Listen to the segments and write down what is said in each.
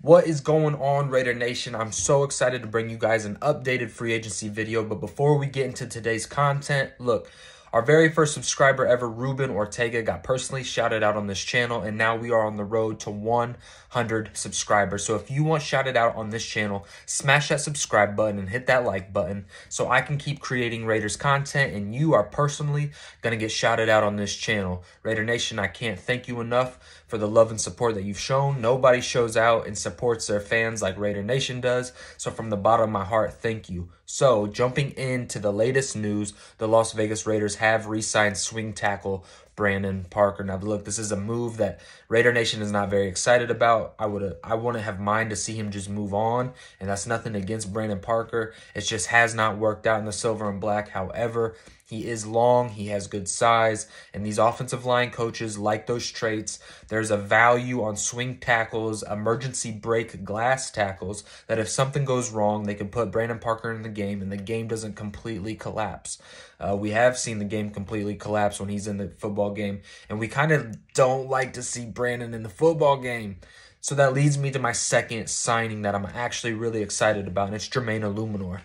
What is going on, Raider Nation? I'm so excited to bring you guys an updated free agency video. But before we get into today's content, look, our very first subscriber ever, Ruben Ortega, got personally shouted out on this channel, and now we are on the road to 100 subscribers. So if you want shouted out on this channel, smash that subscribe button and hit that like button so I can keep creating Raiders content, and you are personally going to get shouted out on this channel. Raider Nation, I can't thank you enough for the love and support that you've shown. Nobody shows out and supports their fans like Raider Nation does. So from the bottom of my heart, thank you. So jumping into the latest news, the Las Vegas Raiders have re-signed swing tackle Brandon Parker. Now, look, this is a move that Raider Nation is not very excited about. I would I wouldn't have mind to see him just move on, and that's nothing against Brandon Parker. It just has not worked out in the silver and black. However, he is long, he has good size, and these offensive line coaches like those traits. There's a value on swing tackles, emergency break glass tackles, that if something goes wrong, they can put Brandon Parker in the game and the game doesn't completely collapse. Uh, we have seen the game completely collapse when he's in the football game, and we kind of don't like to see Brandon in the football game. So that leads me to my second signing that I'm actually really excited about, and it's Jermaine Eluemunor.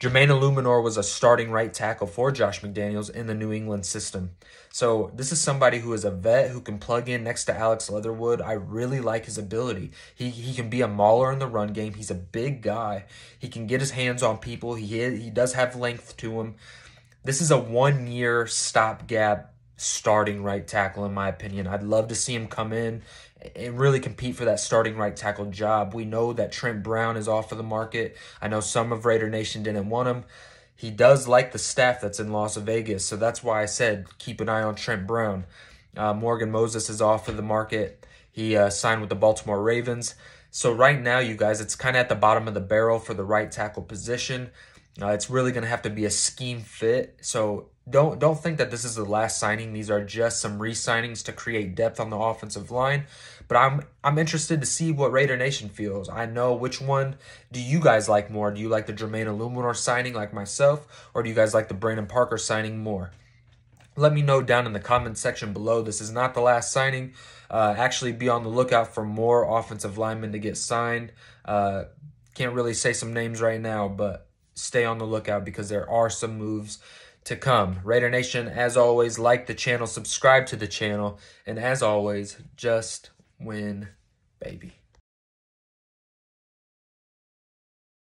Jermaine Eluemunor was a starting right tackle for Josh McDaniels in the New England system. So this is somebody who is a vet who can plug in next to Alex Leatherwood. I really like his ability. He, he can be a mauler in the run game. He's a big guy. He can get his hands on people. He he does have length to him. This is a one year stopgap starting right tackle, in my opinion. I'd love to see him come in and really compete for that starting right tackle job. We know that Trent Brown is off of the market. I know some of Raider Nation didn't want him. He does like the staff that's in Las Vegas, so that's why I said keep an eye on Trent Brown. Uh, Morgan Moses is off of the market. He uh, signed with the Baltimore Ravens. So right now, you guys, it's kind of at the bottom of the barrel for the right tackle position. Uh, it's really going to have to be a scheme fit. So don't don't think that this is the last signing. These are just some re-signings to create depth on the offensive line. But I'm I'm interested to see what Raider Nation feels. I know which one do you guys like more? Do you like the Jermaine Eluemunor signing like myself, or do you guys like the Brandon Parker signing more? Let me know down in the comment section below. This is not the last signing. Uh, actually, be on the lookout for more offensive linemen to get signed. Uh, can't really say some names right now, but stay on the lookout because there are some moves to come. Raider Nation, as always, like the channel, subscribe to the channel, and as always, just win, baby.